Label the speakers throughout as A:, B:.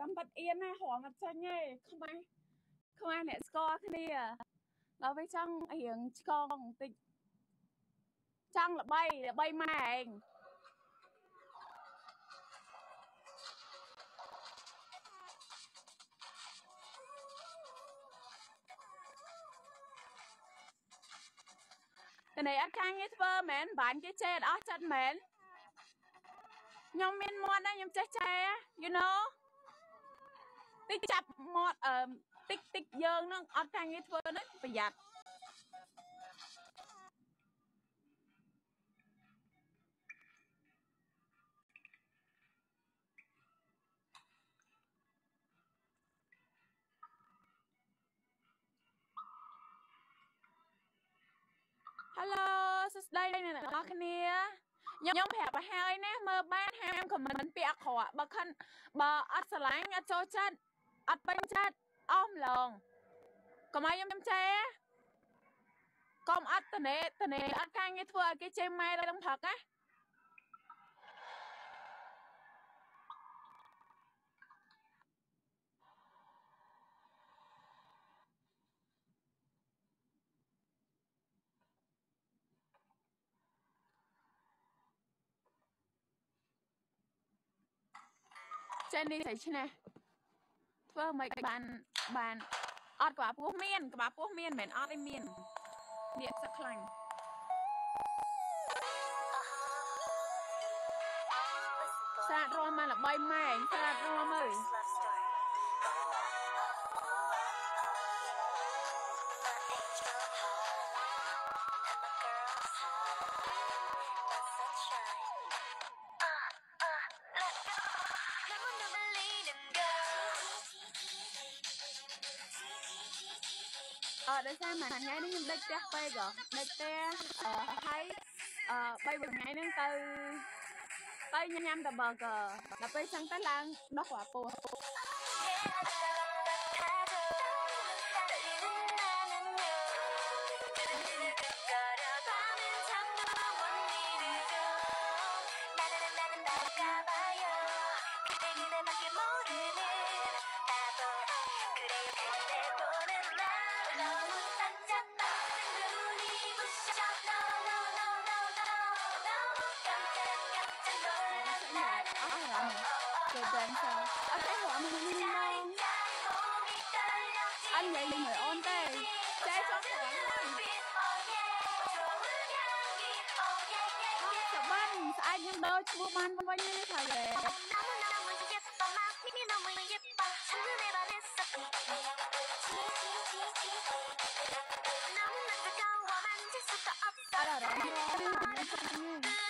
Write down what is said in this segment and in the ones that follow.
A: តាមបាត់អៀនណារមអត់ចាញ់ទេខ្មែរខ្មែរអ្នកស្គាល់គ្នាដល់វាចង់រៀងឆ្កងបន្តិចចង់ល្បីល្បីម៉ែឯង តែនេះអត់ការងារធ្វើមែនបានគេចេះអត់ចិត្តមែនខ្ញុំមានមាត់ដែរខ្ញុំចេះចេះ you know តិចចាប់មាត់អឺតិចតិចយើងនឹងអត់ការងារធ្វើហ្នឹងប្រយ័ត្ន តីអ្នកនរគ្នាខ្ញុំប្រាប់ទៅហើយណាមើលបានហាមខមមិនពាក្យអាក្រក់បើខិនបើអត់ស្រឡាញ់អត់ចូលចិត្តអត់ពេញចិត្តអស់ម្លងកុំឲ្យខ្ញុំចេះកុំអត់តនេតនេអត់ការងារធ្វើឲ្យគេចេះម៉ែឡើងផឹកណា ចេះនេះស្អីឈ្នះធ្វើមិនបានបានអត់ក្បាលពោះមានក្បាលពោះមានមិនមែនអត់ឯមាននេះសឹកខ្លាញ់សាទរមមកល្បីម៉ែសាទរមអើយ អឺដោយសារមួយថ្ងៃនេះខ្ញុំដេកផ្ទះពេកហ៎ដេកផ្ទះអឺហើយអឺ3 4ថ្ងៃហ្នឹងទៅទៅញ៉ាំតែ burger ដល់ពេលចឹងទៅឡើងដោះក្បាលពោះ rồi bạn sao à, cái anh vậy thì mày on tay trái chót hỏa sợ ban ai nhưng đôi mua ban ban bao nhiêu I don't know.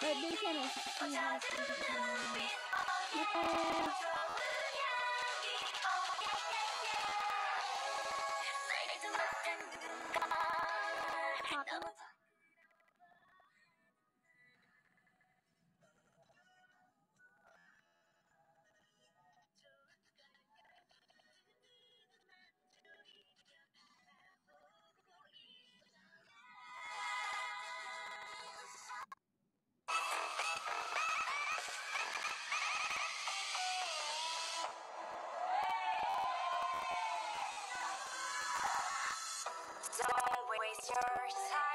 A: e dei conosci.
B: Don't waste your time.